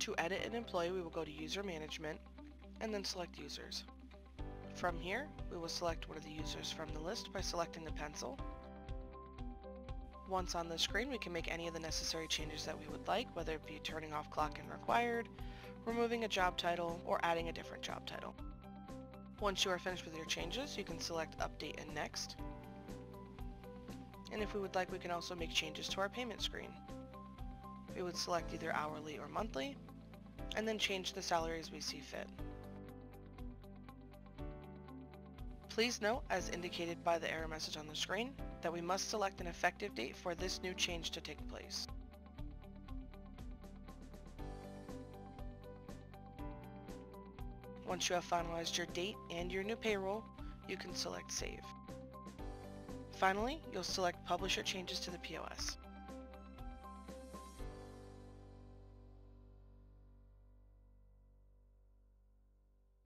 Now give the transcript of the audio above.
To edit an employee, we will go to User Management and then select Users. From here, we will select one of the users from the list by selecting the pencil. Once on the screen, we can make any of the necessary changes that we would like, whether it be turning off clock in required, removing a job title, or adding a different job title. Once you are finished with your changes, you can select Update and Next. And if we would like, we can also make changes to our payment screen. We would select either hourly or monthly, and then change the salary as we see fit. Please note, as indicated by the error message on the screen, that we must select an effective date for this new change to take place. Once you have finalized your date and your new payroll, you can select Save. Finally, you'll select Publish your changes to the POS.